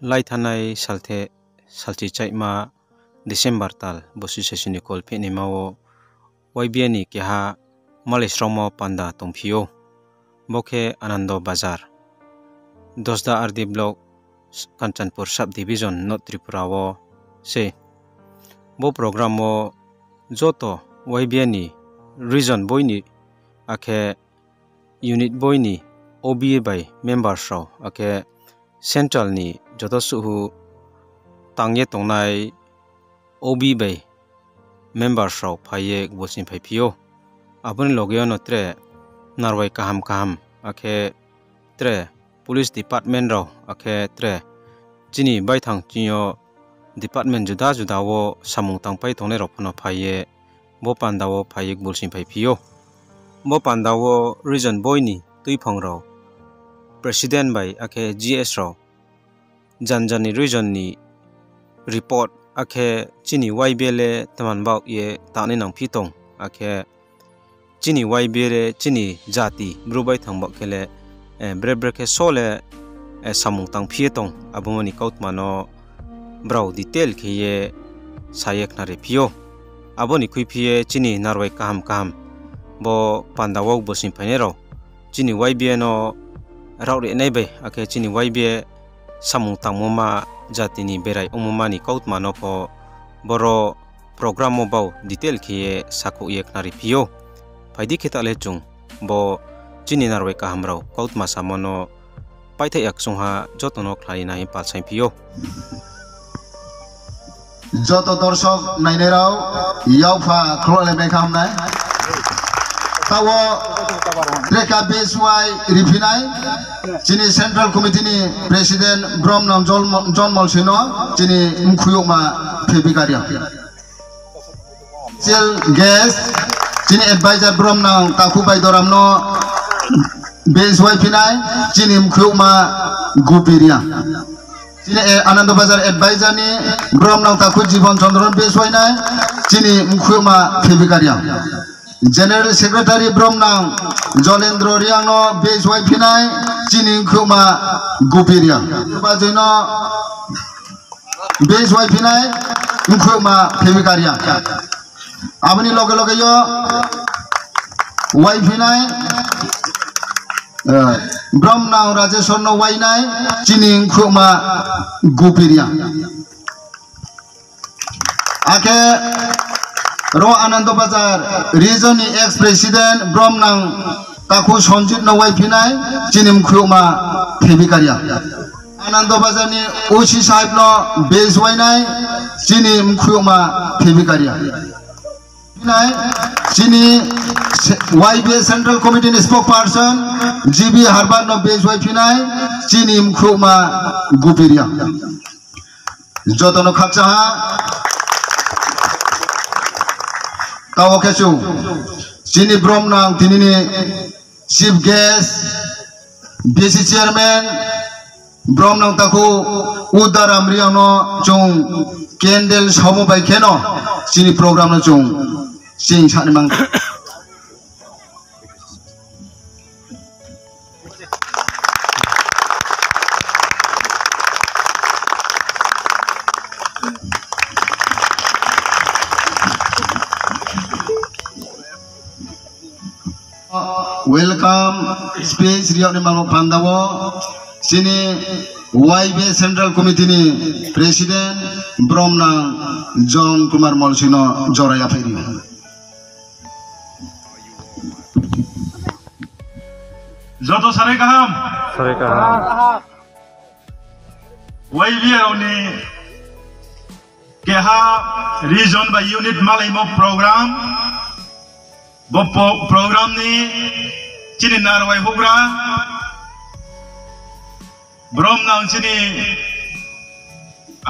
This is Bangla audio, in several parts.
लाइन साथे चाइमा डिसेम्बर ताल बसु सेसी कल पेमा केहा मल पन्डा टम्पिओ बखे आनन्द बाजार दसदा आर्डी ब्लक कन्चनपुर सब डिभी से त्रिपुर स्रोग्राम जो ओइबिआ रिजन बयनि आखे युनिट इनिट बइनी बाय मेम्बर आखे central ni jodo su hu tangye tongnai ob bei member shaw phaye gosin phai phio apun logyo no tre narwai kaham kaham akhe tre police department ro akhe tre chini bai thang chiyo department juda juda wo samung tang pai thone ro phano phaye bo panda wo phaye gosin phai phio bo panda wo region boy ni tui phang ro president बै आखे जि एस राव जानजानि रुइजननि रिपर्ट आखे चिनि वाइ बेले तमानबाव ये तानि नांफि दं आखे चिनि वाइ बेरे चिनि जाति ब्रुबाय थांबाखेले ब्रे ब्रेखे सले सामुं तांफियो दं आबुमनि कौतमानो ब्राव डिटेल खेये सायेखनारि फियो आबनि खुइफिये चिनि नारवाय काहाम काहाम ब पान्दावाव बसिमफायनेराव चिनि वाइ बियानो pandawok bosin phainero chini ybele no raw re nei bai akhe chini ybele samung tangmoma jatini berai umumani kautma noko boro program mo bau detail khiye sako yek nari pio phaidi kheta le chung bo chini narwe ka hamrau kautma samono paitha yak sungha jotono khlai nai palsai pio যত দর্শক নাইনেরাও ইয়াউফা ক্রলে বেখামনায় tawo beswai rifinai chini central committee ni president bromnam john molsino chini mkhuyuma phebikaria sel gas chini advisor bromnam takubai doramno beswai finai chini mkhuyuma gupiria chini anand bazar advisor ni bromnam taku জীবন চন্দ্রন বেসওয়াই নাই চিনি মুখুমা ফেবিকারিয়া Secretary Bromnang Jolendro Riangno Bezwai Pinai Chining Khuma Gupiria Bajino Bezwai Pinai Khuma Phemikaria Abani loge loge yo Wai Pinai Bromnang Rajeswarno Wainai Chining Khuma Gupiria Ake ro anando bazar region ex president bromnang taku sonjit nawai pinai chinim khuma phebikaria anando bazar ni osi sahib no bezwainai chinim khuma phebikaria pinai chini YB Central Committee ni spokesperson GB Harbar no bezwai pinai chinim khuma gupiria jotono khakcha tawo kesu sini brom nang tinini chief guest BC chairman brom nang taku udar amriang no chung candle somo bai keno sini program no chung sing chani mang welcome speech riak ni malo pandawo sini YB Central Committee ni Presiden Bromna John Kumar Molsino Joraya Feri Joto sare kaham sare kaham YB ni keha region by unit chini narwai hugra brom nang chini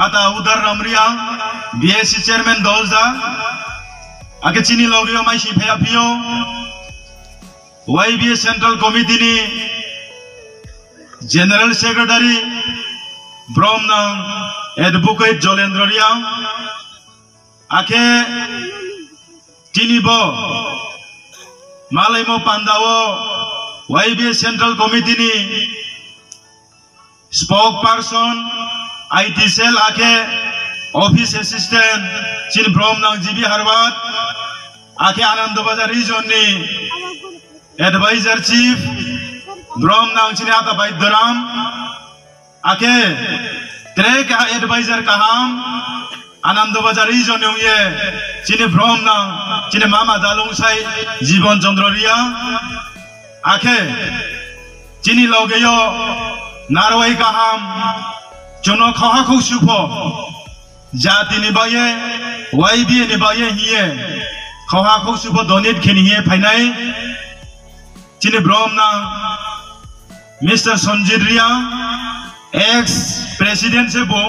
ata udar ramriya BSC chairman dozda ake chini logyo mai si phaya pio YBA central committee ni general secretary brom nang advocate jolendra riya ake chini bo Malaimo Pandawo YBA Central Committee ni spokesperson IT cell ake office assistant chin brom nang GB Harvard ake Anand Bazar region ni advisor chief brom nang chin ata Baidram ake trek advisor kaham Anand Bazar region ni ye chin brom nang chin mama dalung ake chini logeyo narwai kaham jono khaha khu supho jati ni baye YB ni baye hiye khaha khu supho donate khen hiye phainai chini brom na Mr. Sanjit Ria ex president se bo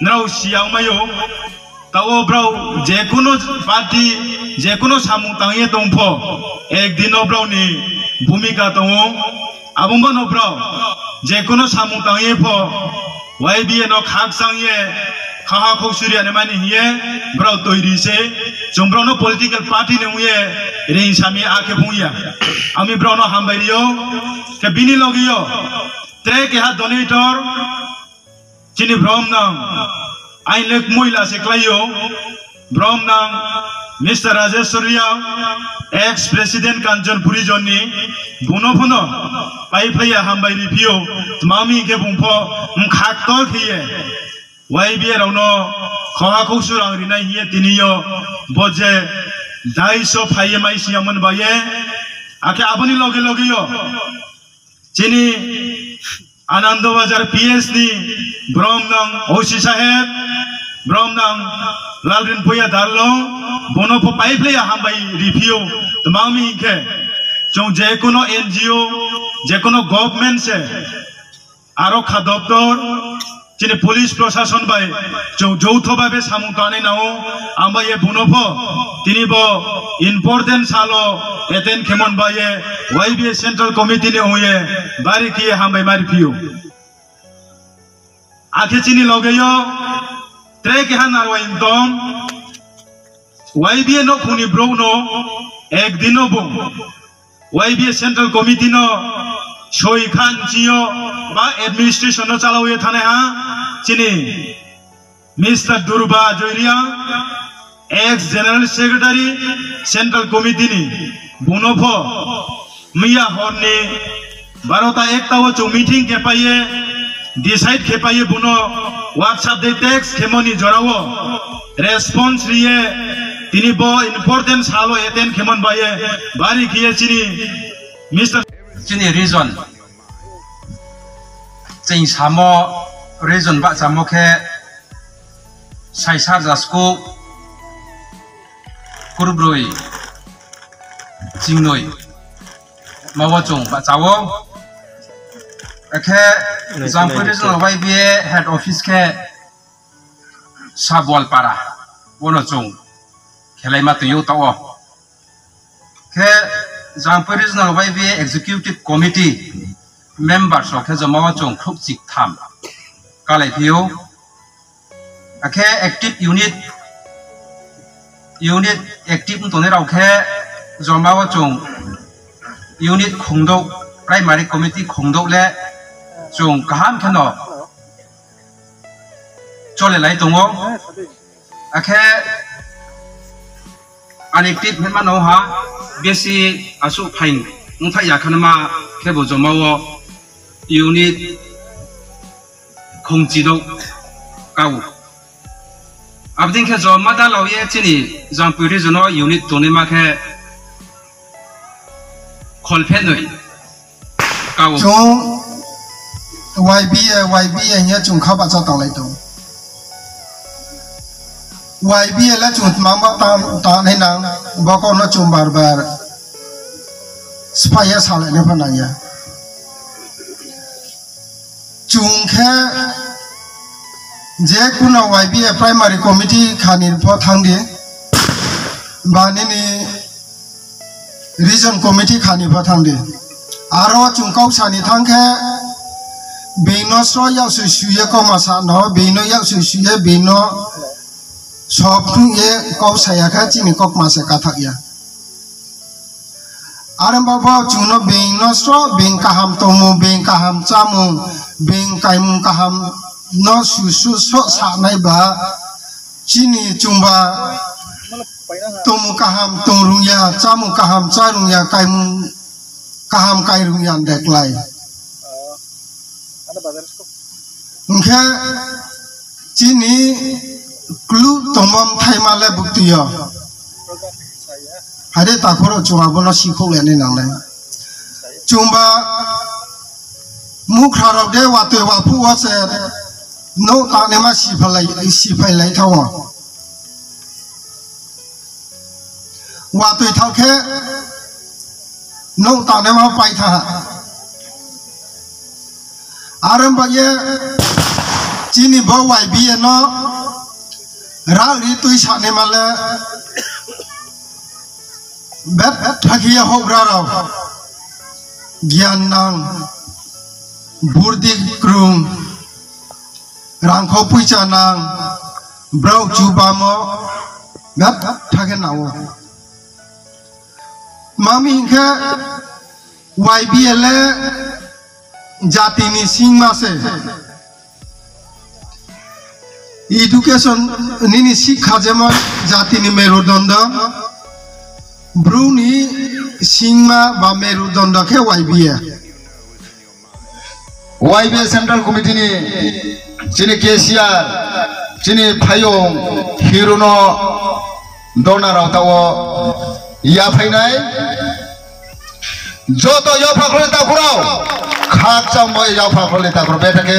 nrau siang mayo তাও ব্রাও যে কোনো পার্টি যে কোনো সামু তাঙিয়ে দংফ একদিন ব্রাউনি ভূমিকা দङ আবুম্বা নব্রাও যে কোনো সামু তাঙিয়ে ফ। ওয়াই বিয়ে ন খাক সাঙিয়ে খাহা খৌ সুরিয়ানে মানে হিয়ে ব্রাও তৈরি সে জমব্রাও ন পলিটিক্যাল পার্টি নে উয়ে রে সামি আকে বুইয়া আমি ব্রাও ন হামবাইরিও কে বিনি লগিও ত্রে কে হা ডোনেটর চিনি ভ্রম নাম ain lek muila se klayo brom nang Mr. Rajesh Surya ex president Kanchan Puri jonni buno buno pai phaya hambai review mami ke bungpho mkhak to khiye YB rauno khawa khosur ang rinai hiye tiniyo boje daiso phaye mai siamon baye ake aboni loge loge yo chini আনন্দ বাজার পিএসডি ব্রহ্মনং ওসি সাহেব ব্রহ্মনং লালরিন পুয়া দারলং বনফ পাইপ্লে হামবাই রিভিউ তমামি কে जों যে কোনো এনজিও যে কোনো গভর্নমেন্ট সে আরও খা দপ্তর যিনি পুলিশ প্রশাসন বাই যৌথভাবে সামু কানে নাও আমরা এ বুনফ তিনি ব ইম্পর্টেন্ট সালো এতেন খেমন বায়ে ওয়াইবি সেন্ট্রাল কমিটি নে হুয়ে বারি কি হামবাই মারি ফিউ আখে চিনি লগেyo tre ke han arwa indom Y B no খুনি ব্রো নো একদিনও বো ওয়াইবি সেন্ট্রাল কমিটি নো সই খান জিও বা এডমিনিস্ট্রেশন চালাওয়ে থানে হা চিনি মিস্টার দুর্বা জয়রিয়া ex general secretary central committee ni bunopho miya horne barota ekta wo chu meeting ke paye decide ke paye buno whatsapp de text khemoni jorawo response riye তিনি ব ইম্পর্টেন্ট সালো এতেন খেমন বায়ে বাড়ি গিয়ে চিনি মিস্টার চিনি রিজন চিং সামো রিজন বা জামোখে সাইসার জাসকু kurbroi jingnoi mawa chong ba chawo akhe head office ke sabwal para wono chong khelai ma tuyu tawo ke jampur regional YBA executive committee members of ke jamawa chong khuk chik tham kalai phiyo akhe active unit unit active tone rau khe joma chung unit khungdok primary committee khungdok le chung kaham khano chole lai tungo akhe ani tip men mano ha besi asu phain ngtha ya khanma khebo jomawo unit khong chi do kau abdin khe joma da lo ye chini jampuri jono unit tone ma khe. Khol phe noi kau chung YB YB nya chung kha ba cha tang lai to YB la chung ma ma ta ta nei nang ba ko no chung bar bar spaya sa le ne pa na ya chung khe যে কোনো ওয়াইবি প্রাইমারি কমিটি খানির প থাংদি বানিনি রিজন কমিটি খানি প থাংদি আরো চুংকাও Sunny bino so yau su shuye ko masan bino yau su shuye bino sopung ye ko saya ka chini kop masuk katak ya. Arem baba chuno bino so bin kaham tomu bin kaham chamu bin ka kaham no su su so sa nai ba. Chi ni chung ba to mu ka ham kaham ru ya chamu kaham ru ya kaimung kaham ya dek lai. उनका चीनी क्लू तमाम थाई माले बुक्ति हो हरे ताकोरो चुआबो ना सीखो लेने नाले चुंबा मुख हरोग दे वाते वापु वासे नो ताने मा सीफाई सीफाई लाई था वो वाते था के नो ताने मा पाई था ra ri tui sa ne ma le bet thakiya hok ra ra জ্ঞান নাং। বুর্দি ক্রুম রাংখ পুইচা নাং। ব্রাউ চুবাম। থাকে নাও। মামি হিংখে ওয়াই বি এল জাতি নিচিং আছে ইডুকেশন নিনি শিক্ষা যেমন জাতি নি মেরুদণ্ড। ব্রু সিংমা বা মেরুদণ্ড কে Y B Y B central committee নি চিনি কেসিয়ার চিনি ফাইয়ং হিরুনো ডোনার ইয়া ফাইনাই যত জফা খোলে তা ঘুরাও খাচ্ছা মই জফা খোলে তা ঘুরো বেটাকে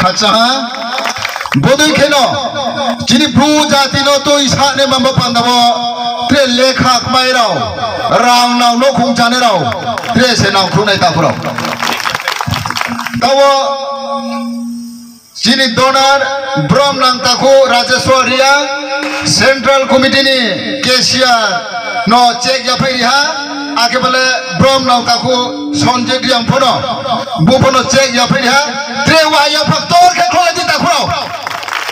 খাচ্ছা হ্যাঁ বদুই খেল যিনি ভ্রু জাতি তো ইসানে মামা পান্দাব ত্রে লেখা মাইরাও রাং নাও নখুং জানে রাও ত্রে সে নাও খুনাই তাপুরাও তাও যিনি ডোনার ব্রহ্ম নাং তাকু রাজেশ্বর রিয়া সেন্ট্রাল কমিটিনি কেসিয়ার ন চেক জাফাই রিহা akibale brom nong kaku sonje diam pono bu pono cek ya pedi ha trewa ya faktor ke kola di takuro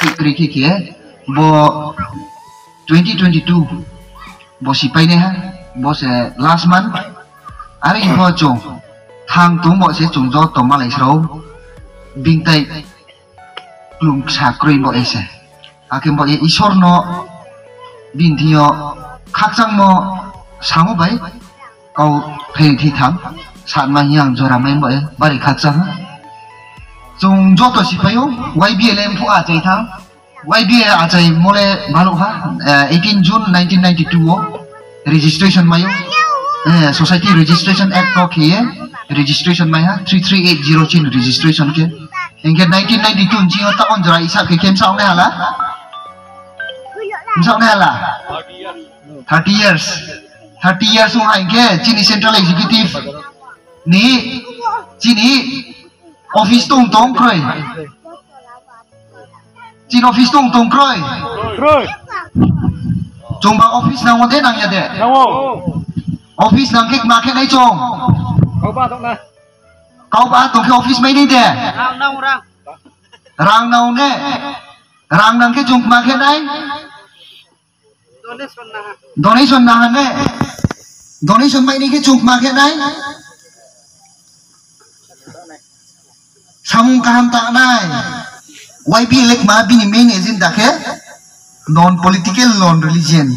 fikri kiki ya bo 2022 bo sipai ne ha bo se last month ari bo jong thang tung bo se chong jo to malai sro bing tai lung sakri bo ese akim bo isor no bintio khakchang mo sango bai kau phe thi tham san ma yang jora mai ba bari kha cha chung jo to si payo YBLM phu a chai tham YBA a chai mole bhalu ha 18 June 1992 o registration mai society registration act को किए रजिस्ट्रेशन में थ्री थ्री एट ज़ीरो चिन रजिस्ट्रेशन के इनके नाइनटीन नाइनटी टू इंची होता कौन जरा इसा के केम सामने हाला सामने हाला thirty years chini office tong tong kroi chin office tong tong kroi chung ba office nang wade nang ya de office nang kek ma kek ai chong kau ba tong ke office mai ni de rang nau ne rang nang ke chung ma kek ai donation na ne donation mai ni YB lek ma bini main agenda ke non political non religion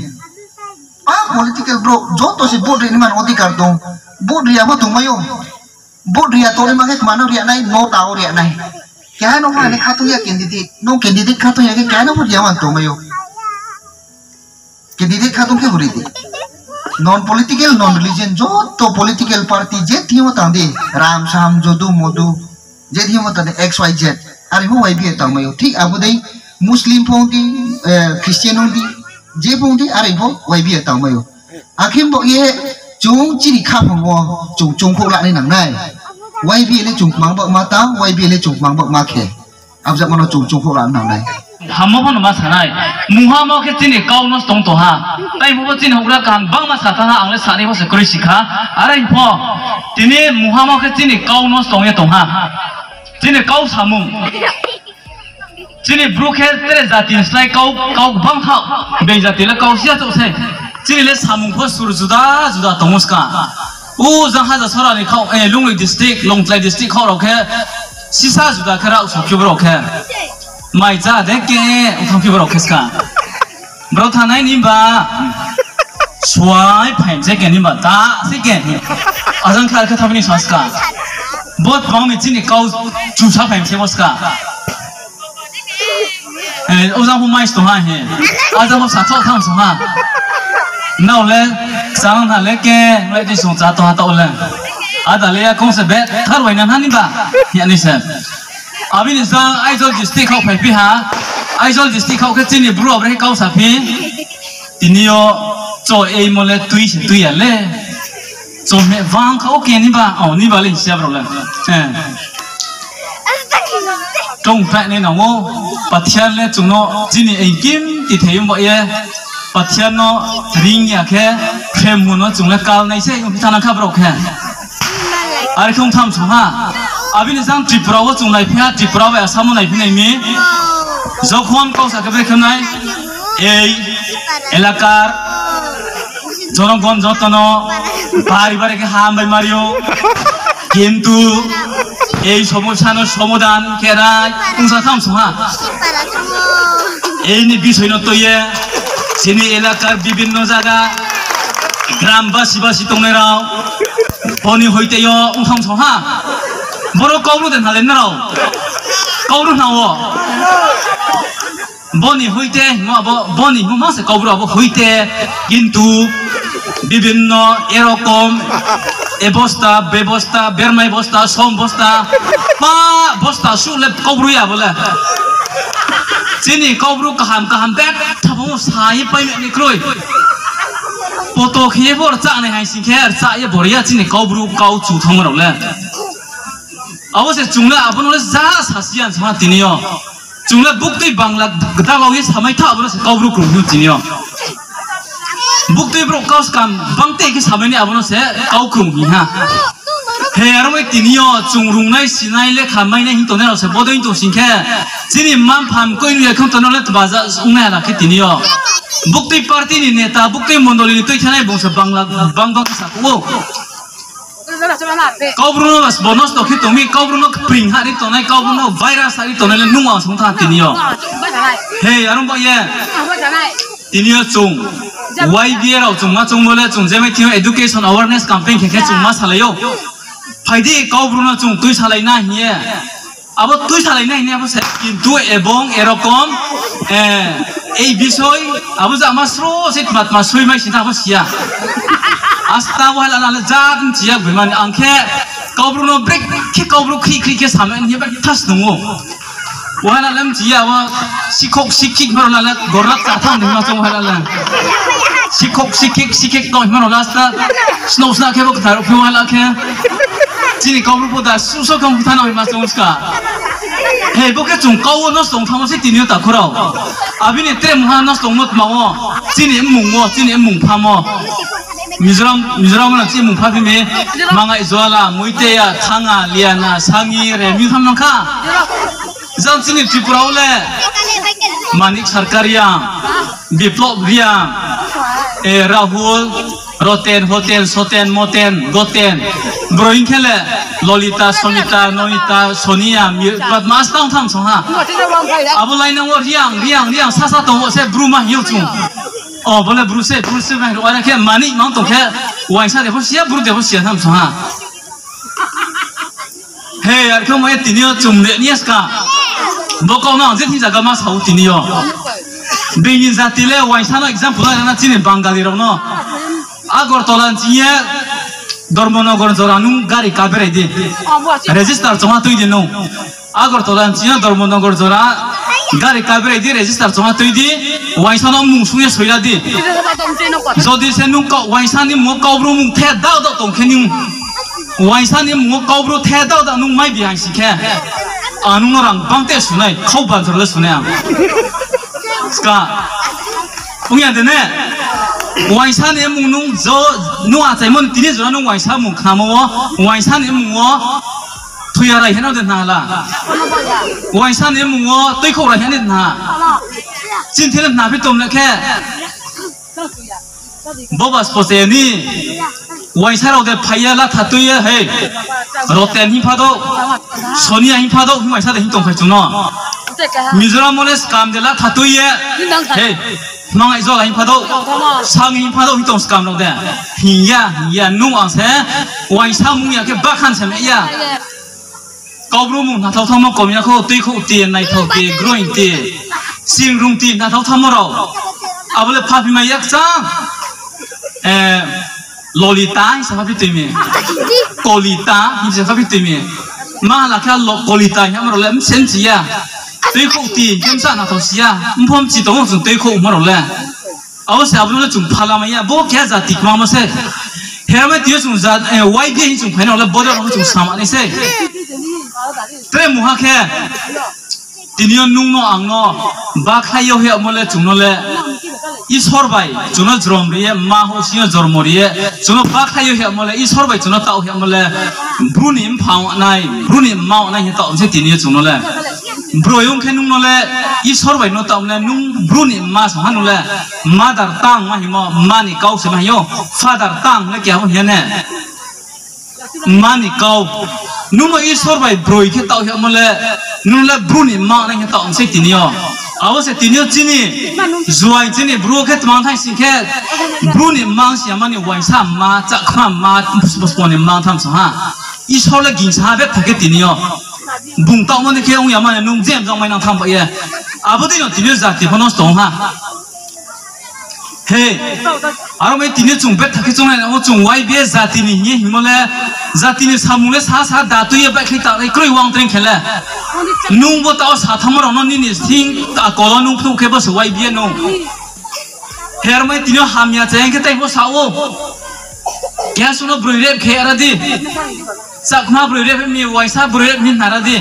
ah political bro joto si board ini man odikar dong board ria ba tung mayo board ria tore ma ke mano ria nai no tao ria nai kya no ma ne khatu ya candidate no candidate khatu ya ke kya no ria man tung mayo candidate khatu ke buri di non political non religion जो तो पोलिटिकल पार्टी जे थियो तादे राम साम जदु मदु जे थियो तादे एक्स वाई जेड अरे हो वाई बी तमयो ठीक आबो दै मुस्लिम पौती क्रिश्चियन होदी जे पौती अरे हो वाई बी तमयो आखिम बो ये जों चिरि खा फम बो जों जों खौ लानै नङ नाय वाई बी ले जों मांग बो माता वाई बी ले जों मांग बो माखे अब जमनो जों जों खौ लानै नङ नाय kho la nang nai hamo pon ma sanai muha mo ke tini kau nos tong to ha tai mo tin hokra kan bang ma sa ha angle sani ho se kori sikha are pho tini muha mo ke tini kau nos tong ye tong ha tini kau samung tini bruke tere zati slai kau kau bang ha be zati la kau sia to se tini le samung pho sur juda juda tongus ka u jang ha za sora 마이자, 내게 컴퓨터 오케스카. 브로타나이 님바. स्वाई फाइन जे केनी बता से अजन खाल थमनी बहुत पाँव में काउ चूसा से बस का हम माइस तो हाँ है आज हम साथ ना सोचा तो हाँ तो आधा ले या कौन से बैठ थर ना यानी sir abin zang, ai zol district khóc phải phi ha? Ai zol district khóc cái chân này bro abin cao sa phi? Inio cho ai mà lệ tuy sẽ tuy lệ cho mẹ vang khóc kia ni ba? Ồ ni ba lên xe problem trong phải nên nào ngô bắt chân lệ chúng nó chân này anh kim thì thấy mọi 嘢 pathiano ringya khe khe muno chungla kal nai se. Thana khabro khe ar không tham số ha? abin zang tipurawo chung lai phia tipurawo asamo lai phia mi. Jokhon ko sakre khonai এই এলাকার জনগণ যতন পারিবারিক হামাই মারিও কিন্তু এই সমস্যার সমাধান কেরাই পুঁসাথাম সহা এই নিয়ে বিষয় নতয়ে যিনি এলাকার বিভিন্ন জায়গা গ্রামবাসী বাসী তোমরাও বনি হইতেও উঠাম সহা বড় কৌরু দেন হালেন নাও কৌরু নাও বনি হইতে বনি মাসে কৌরু আবো হইতে কিন্তু বিভিন্ন এরকম অবস্থা ব্যবস্থা বেরমাই বস্তা সম বস্তা বা বস্তা সুলে কৌরুয়া বলে চিনি কৌরু কাহাম কাহাম দেখ থাবো সাই পাই নি ক্রই পতো খেয়ে বড় চা নাই হাই সিংখে আর চা এ বড়িয়া চিনি কৌরু কাউ চু থং রলে অবশ্যই চুংলে আপনার যা সাশি আনসমা তিনি চুংলে বুকতেই বাংলা গদা লগে সামাইথা আপনার কবরু ক্রুব তিনি বুকতেই ব্রো কাউস কাম বংতে কি সামাইনি আপনার সে কাউ ক্রুব হ্যাঁ হে আর ওই তিনি চুংরুং নাই সিনাই হিন্তনে আছে বদই তো সিংখে জিনি মান ফাম কই নি এখন তনলে বাজা সুনা রাখে তিনি বুকতেই পার্টি নি নেতা বুকতেই মন্ডলী তুই থানাই বংশ বাংলা বাংলা কি সাকু kau bruno bas bonus to ki tumi kau bruno pring hari to nai kau bruno virus hari to nai le nungwa song tha tinio he aro ba ye tinio chung YBR au chung ma chung mole chung jeme thio education awareness campaign khe khe chung ma salayo ফাইদি কাউব্রুনা চুং তুই সালাই না হিয়ে আবার তুই সালাই না হিয়ে আবার কিন্তু এবং এরকম এই বিষয় আবার আমার স্রো সে মাত মা সই মাই সিনা আবার সিয়া astawa la la jan jia buman angke kabru no break ki kabru khi khi ke samen ni bak tas dungo wala lam jia wa sikok sikik mar la la gorak ta tham dingma chong hala la sikok sikik sikik no himar la sta snow sna ke bok tar phu hala ke jini kabru boda suso kam thana himar chong ska 해복에 좀 까워 넣었어 타모세 디니어 다코라 아비네 때 무한 넣었어 못 마워 진이 뭉워 진이 뭉파모 Mizoram Mizoram là chỉ mùng phát phim mà ngày xưa là mũi tê à thang à liền à sang y rồi mi không khá dân sinh nghiệp chịu rau lệ manik sarkaria biplop ria e rahul roten hoten soten moten goten broing khele lolita sonita noita sonia but mas tang tham song ha abulai nang riang riang riang sa sa tong se bruma hiu chung ত্রিপুরাওলে মানিক সরকারিয়া বিপ্লব রিয়া এ রাহুল রতেন হোতেন সতেন মতেন গতেন ব্রহিং খেলে ললিতা সমিতা নমিতা সোনিয়া মাস তাও থাম সহা আবু লাইনা ও রিয়াং রিয়াং রিয়াং সাসা তো সে ব্রুমা হিউ চুং ও বলে ব্রুসে ব্রুসে মাই ওরা কে মানি মাং তো খে ওয়াইসা দেখো সিয়া ব্রু দেখো সিয়া থাম সহা হে আর কেউ মাই তিনিও চুমলে নিয়াসকা বকাও না যে জায়গা মাস হাউ তিনিও বেইনি জাতিলে ওয়াইসানো এক্সাম্পল না চিনি বাঙালি রং আগরতলা চিয়ে ধর্মনগর জরানু গাড়ি কাবেরাই দি রেজিস্টার জমা তুই দিন আগরতলা চিয়ে ধর্মনগর জরা gari kabere di register chonga tui di waisan ang mung sungye soira di jodi se nung ka waisan ni mo kaubro mung the dao da tong khe ning waisan ni mo kaubro the dao da nung mai bi hang sikhe anung rang bang te sunai khau ban chor le sunai am ska ungya de ne waisan ni mung nung jo nu a chaimon tini jora nung waisan mung khamo waisan ni mung thuya ra hen den na la wai san ne mungo tôi kho ra hen den na chin thil na phi tom là dạ, dạ, dạ, khe? Bobas pose ni. Wai sa ro de phaya la tha tu ye he ro ten hi pha do sonia hi pha do wai sa de hi tom phải chung no mizoram mon es kam de la tha tu ye he nong ai zo la hi pha do sang hi pha do hi tom skam lo hình ya hình ya nu ang se ngoài sa mu ya cái ba khan se me ya กอบรู้มุงนาท่าทำมากอมีนะเขาตีเขาตีนในเท่าตีกรุ่ยตีสิ่งรุ่งตีนาเท่าทำมาเราเอาไปเลยพาพี่มายักจังเออลอลิตาใช่ไหมพี่ตีมีกอลิตาใช่ไหมพี่ตีมีมาละแค่ลอกอลิตาใช่ไหนเราเลยมันเซนจีอะตีเขาตียิ่งสั้นาเท่าเสียมันพร้อมจีตรงส่งตีเขามาเราเล่นเอาเสียเอาไปเลยจุ่มพาลามายาบอกแค่จะติดมามาเสียเฮ้ยไม่ตีจุ่มจะเออไว้เบี้ยจุ่งเห็นเราเลยบอกเราจุ่มสามันเสีย 对木哈看，今年弄弄昂弄，把开药药么嘞种了嘞，一撮白，种了种么嘞，马后些种么嘞，种了把开药药么嘞，一撮白种了稻药么嘞，不宁跑那，不宁毛那些稻些今年种了嘞。broyong khe nung nole i sorbai no tam le nung bruni ma sa hanu le mother tang ma himo mani kau se ma yo father tang le kya ho hene 해몰래 눈래 브루님 마오나이 해 따오 제 디니요 awase tinyo chini zuai chini bro ke tmang thai sin ke bro ni mang sia mani wai sa ma cha kha ma pus pus pon ni mang tham sa ha i chol le gin sa be thake tinyo bung ta mon ke ong ya ma nung jem jong mai nang tham ba ye abodi no tinyo za ti hono stong ha Hei, aro mai tine chung bet thaki chung na chung wai bia zati ni ye himole zati ni samule sa sa datu ye ba khita re kroi wang tren khela nung bo ta sa thamar ono ni ni thing ta kola nung thu ke bas wai bia no her mai tine hamya chen ke tai bo sawo क्या सुनो ब्रुरेप खे अरदी सकमा ब्रुरेप मी वैसा ब्रुरेप मी नारदी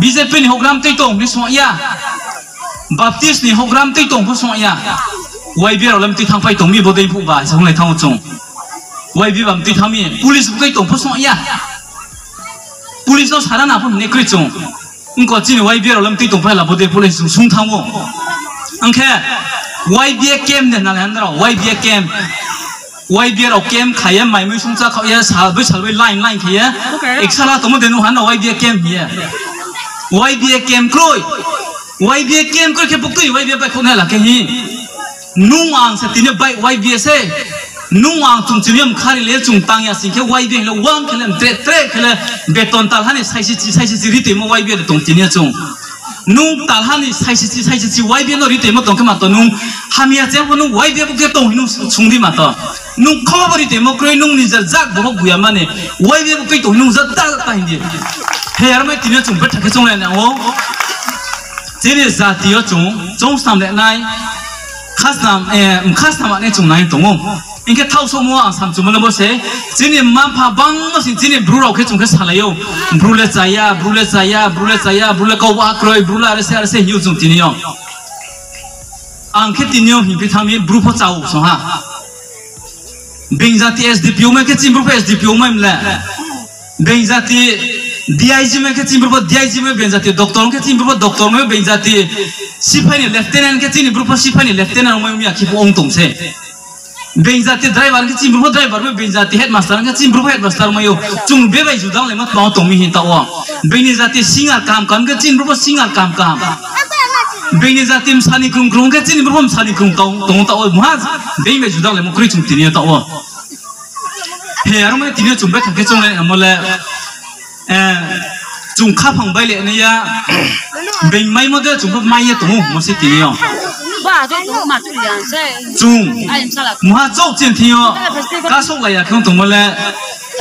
बीजेपी नि होग्राम तै तो नि सोया baptist ni hokram te tong phusong ya wai bi lam ti thang pai tong mi bo dei phu ba song lai thang chung wai bi bam ti thang mi police te tong phusong ya police no sara na phun ne kri chung 응거 진 YBL 람띠 동파라 보대 보내서 숭탕고 응케 YBL 게임 되나 한다라 YBL 게임 YBL 게임 가야 마이미 숭자 가야 사브 살베 라인 라인 가야 익살라 도모 되는 한 YBL 게임 예 YBL 게임 크로이 YBA kem ko ke buktu YBA bai khona la ke hi nuang sa tinya bai YBA se nuang tung tinya mkari le tung tang ya sin ke YBA le wang ke lem tre tre kela beton tal hani sai si sai si ri te mo YBA etong tinya tung. nung tal hani sai si sai si YBA no ri te mo tung ke ma to nung hamia che ho nung YBA bu ke tong nung chung di ma to nung khawa bari te mo kre nung ni jar jak bo guya mane YBA bu ke tong nung za ta ta hin di he yar mai tinya tung ba thake chung le na wo Siri zati yo chung chung sam le nai khas nam eh khas nam ne chung nai tongo inke thau so mo sam chung mo se jini ma pha bang mo sin jini bru ro ke chung ke sala yo bru le chaya bru le chaya bru le chaya bru le ko wa kroi bru la re se re se yu chung tin yo angke tin yo hi pe thami bru pho chau so ha bing jati sdpu me ke chim bru pe sdpu me mla bing jati D I G ब्रुप DIG में बेन जाती है डॉक्टर के चीन ब्रुप डॉक्टरों में बेन जाती है। सिपाही लेफ्टिनेंट के चीन ब्रुप सिपाही लेफ्टिनेंट में मैं आखिर ओम तुम से। बेन जाती ड्राइवर के चीन ब्रुप ड्राइवर में बेन जाती हेड मास्टर के चीन ब्रुप मास्टर में यो चुंग बे बाई जुदांग पाओ तुम ही हिंता हुआ बेन जाती सिंगर काम काम के चीन ब्रुप सिंगर काम काम। जाती मसानी के चीन ब्रुप मसानी तुम महाज। में चुंग चुंबे, थके हमले chúng khắp hàng bay lệ này ya bình mấy đứa chúng có may ya tụng mà sẽ tiền yo chúng. Mà châu tiền tiền yo cá sấu lại ya không tụng mà lệ.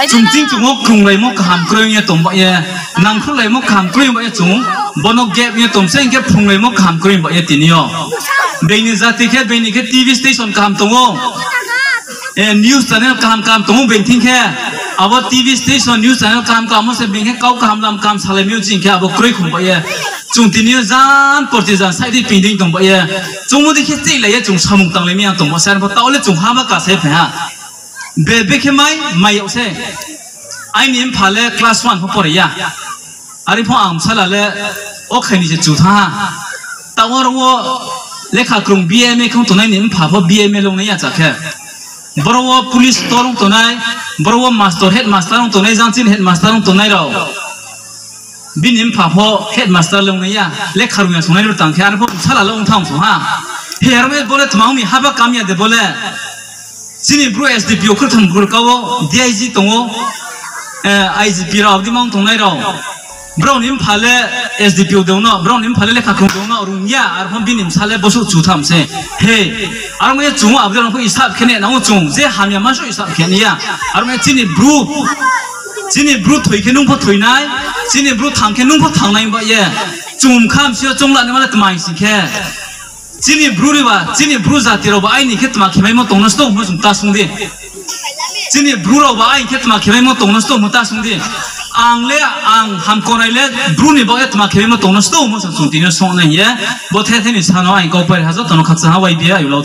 Chúng chính chúng có cùng lại mà hàm cười ya tụng vậy ya nang khúc lại mà hàm cười vậy chúng. Bono gap ya tụng sẽ gap phung lại mà hàm cười vậy tiền yo bình này ra thì cái bình này cái TV station hàm tụng không news channel kam kam tung ben thing khe अब टीवी स्टेशन न्यूज़ चैनल काम काम से बेंगे काउ काम लाम काम साले म्युजिक के अब क्रय खुम बये चुं तिनि जान परति जान साइदि पिंदिं दम बये चुं मु खे चै लये चुं सामुं तंग लेमिया दं बसार बतावले चुं हाबा कासे फहा बे बेखे माइ माइ ओसे आइ नेम फाले क्लास 1 हो परया आरि फो आम सालाले ओ खैनि जे चुथा तावर वो लेखा क्रम बीएमए खौ तनाय निम फाफो बीएमए लंनाय याचाखे pho bma long ne ya cha khe borowo police torong tonai borowo master head master ong tonai jangchin head master ong tonai ro binim pha pho headmaster long ya le kharunga sungai lu tang khar pho chala long thang so ha her me bole tmang mi haba kamya de bole sini bro sdp khur tham براون ام پاله اس دی پیو دونا براون ام پاله لکھا کھو دونا رونگیا ار ہم بین امسالے بسو چوتھم سے ہے ار مے چوں اب دون کو حساب کھنے نہ چوں جے ہمیا ما شو حساب کھنیا ار مے چینی برو چینی برو تھوی کھنوں پھو تھوینائی چینی برو تھام کھنوں پھو تھانگنائی با یہ چوں کھام سیو چوں لا نے مال کمائی سکھے চিনি ব্রুরিবা চিনি ব্রু জাতিরবা আইনি খেতমা খেমাইমো তংনস দং হুজুম তাসুংদি চিনি ব্রুরবা আইনি খেতমা খেমাইমো তংনস দং হুতাসুংদি angle ang hamkorai le bruni boet ma kheme ma tonos to mo sun tinya song na ye. Bo the ni sanwa ko par hazat no khatsa ha wai dia yu lo